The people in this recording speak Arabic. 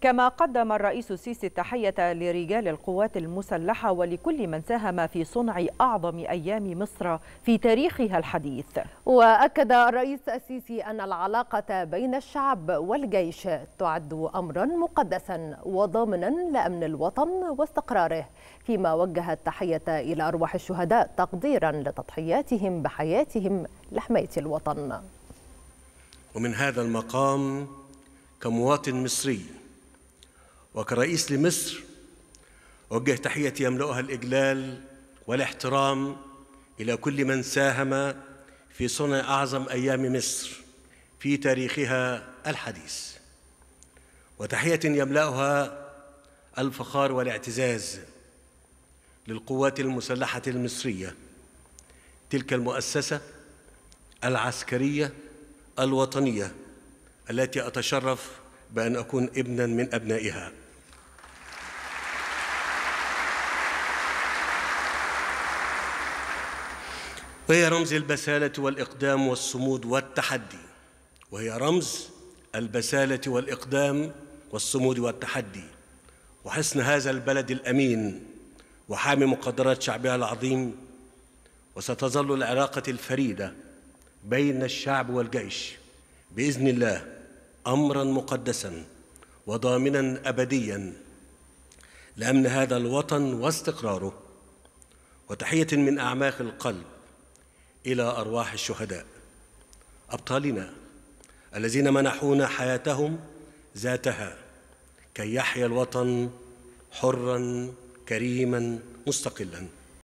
كما قدم الرئيس السيسي التحية لرجال القوات المسلحة ولكل من ساهم في صنع أعظم أيام مصر في تاريخها الحديث. وأكد الرئيس السيسي أن العلاقة بين الشعب والجيش تعد أمرا مقدسا وضامنا لأمن الوطن واستقراره فيما وجه التحية إلى أرواح الشهداء تقديرا لتضحياتهم بحياتهم لحماية الوطن. ومن هذا المقام كمواطن مصري وكرئيس لمصر أوجه تحية يملؤها الإجلال والاحترام إلى كل من ساهم في صنع أعظم أيام مصر في تاريخها الحديث. وتحية يملأها الفخار والاعتزاز للقوات المسلحة المصرية تلك المؤسسة العسكرية الوطنية التي أتشرف بأن أكون ابنا من أبنائها. وهي رمز البسالة والإقدام والصمود والتحدي. وهي رمز البسالة والإقدام والصمود والتحدي. وحسن هذا البلد الأمين وحامي مقدرات شعبها العظيم وستظل العلاقة الفريدة بين الشعب والجيش بإذن الله أمرا مقدسا وضامنا أبديا لأمن هذا الوطن واستقراره. وتحية من أعماق القلب إلى أرواح الشهداء. أبطالنا الذين منحونا حياتهم ذاتها كي يحيا الوطن حرا كريما مستقلا.